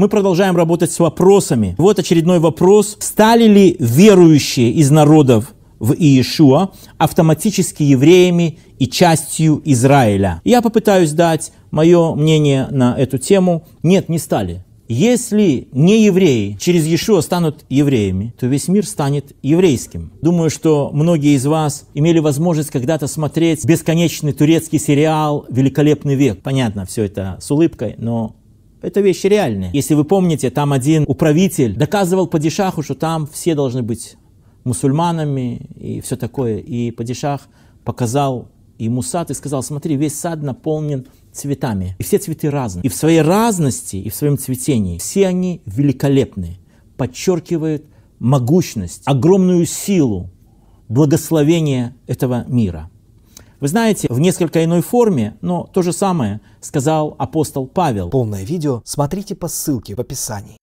Мы продолжаем работать с вопросами. Вот очередной вопрос. Стали ли верующие из народов в Иешуа автоматически евреями и частью Израиля? Я попытаюсь дать мое мнение на эту тему. Нет, не стали. Если не евреи через Иешуа станут евреями, то весь мир станет еврейским. Думаю, что многие из вас имели возможность когда-то смотреть бесконечный турецкий сериал «Великолепный век». Понятно, все это с улыбкой, но это вещи реальные. Если вы помните, там один управитель доказывал Падишаху, что там все должны быть мусульманами и все такое. И Падишах показал ему сад и сказал, смотри, весь сад наполнен цветами. И все цветы разные. И в своей разности, и в своем цветении все они великолепны, подчеркивают могущность, огромную силу, благословения этого мира. Вы знаете, в несколько иной форме, но то же самое сказал апостол Павел. Полное видео смотрите по ссылке в описании.